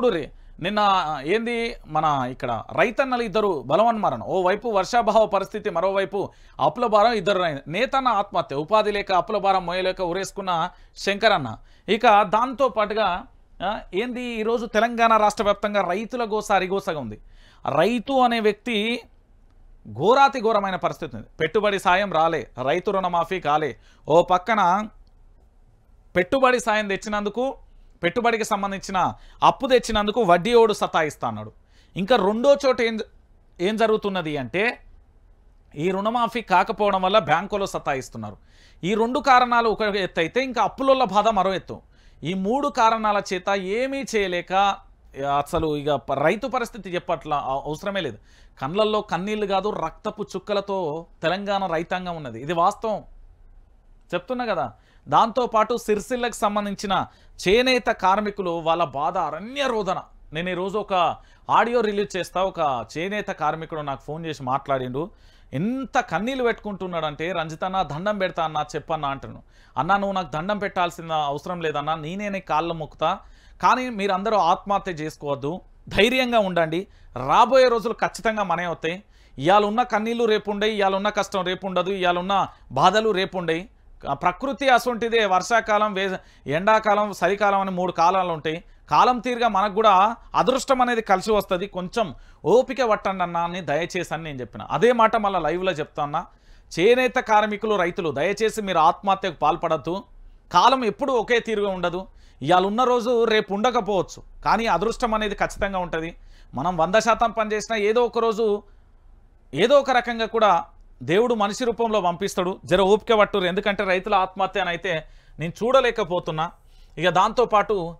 చూడుర్రి నిన్న ఏంది మన ఇక్కడ రైతన్నలు ఇద్దరు బలవన్మరణం ఓ వైపు వర్షాభావ పరిస్థితి మరోవైపు అప్పుల భారం ఇద్దరు నేతన్న ఆత్మహత్య ఉపాధి లేక అప్పుల భారం మోయలేక ఉరేసుకున్న శంకరన్న. ఇక దాంతో పాటుగా ఏంది ఈరోజు తెలంగాణ రాష్ట్ర వ్యాప్తంగా రైతుల గోస అరిగోసగా ఉంది. రైతు అనే వ్యక్తి ఘోరాతి ఘోరమైన పరిస్థితి ఉంది. పెట్టుబడి సాయం రాలే రైతు రుణమాఫీ కాలే. ఓ పక్కన పెట్టుబడి సాయం తెచ్చినందుకు పెట్టుబడికి సంబంధించిన అప్పు తెచ్చినందుకు వడ్డీ ఓడు సతాయిస్తాడు ఇంకా రెండో చోట ఏం ఏం జరుగుతున్నది అంటే ఈ రుణమాఫీ కాకపోవడం వల్ల బ్యాంకులో సతాయిస్తున్నారు. ఈ రెండు కారణాలు ఒక ఎత్తు అయితే ఇంకా అప్పులలో బాధ మరో ఎత్తు. ఈ మూడు కారణాల చేత ఏమీ చేయలేక అసలు ఇక రైతు పరిస్థితి చెప్పట్ల అవసరమే లేదు. కళ్ళల్లో కన్నీళ్ళు కాదు రక్తపు చుక్కలతో తెలంగాణ రైతాంగం ఉన్నది. ఇది వాస్తవం. చెప్తున్నా కదా. దాంతోపాటు సిరిసిల్లకు సంబంధించిన చేనేత కార్మికులు వాళ్ళ బాధ అరణ్య రోదన నేను ఈరోజు ఒక ఆడియో రిలీజ్ చేస్తా ఒక చేనేత కార్మికుడు నాకు ఫోన్ చేసి మాట్లాడిండు. ఎంత కన్నీళ్ళు పెట్టుకుంటున్నాడంటే రంజితన్న దండం పెడతా అన్న చెప్పన్నా అంటున్నాను అన్న నువ్వు నాకు దండం పెట్టాల్సిన అవసరం లేదన్నా నేనే కాళ్ళ మొక్కుతా. కానీ మీరందరూ ఆత్మహత్య చేసుకోవద్దు. ధైర్యంగా ఉండండి. రాబోయే రోజులు ఖచ్చితంగా మనే అవుతాయి. ఇవాళ ఉన్న కన్నీళ్ళు రేపు ఉండయి ఇవాళ ఉన్న కష్టం రేపు ఉండదు ఇవాళ ఉన్న బాధలు రేపు ఉండయి ప్రకృతి అసొంటిదే. వర్షాకాలం వే ఎండాకాలం చలికాలం అని మూడు కాలాలు ఉంటాయి. కాలం తీరుగా మనకు కూడా అదృష్టం అనేది కలిసి వస్తుంది. కొంచెం ఓపిక పట్టండి అన్నా అని దయచేసి అని నేను చెప్పిన. అదే మాట మళ్ళీ లైవ్లో చెప్తాన్నా చేనేత కార్మికులు రైతులు దయచేసి మీరు ఆత్మహత్యకు పాల్పడద్దు. కాలం ఎప్పుడూ ఒకే తీరుగా ఉండదు. ఇవాళ ఉన్న రోజు రేపు ఉండకపోవచ్చు. కానీ అదృష్టం అనేది ఖచ్చితంగా ఉంటుంది. మనం వంద శాతం పనిచేసినా ఏదో ఒక రోజు ఏదో ఒక రకంగా కూడా దేవుడు మనిషి రూపంలో పంపిస్తాడు. జర ఓపిక పట్టురు ఎందుకంటే రైతుల ఆత్మహత్య అని అయితే నేను చూడలేకపోతున్నా. ఇక దాంతోపాటు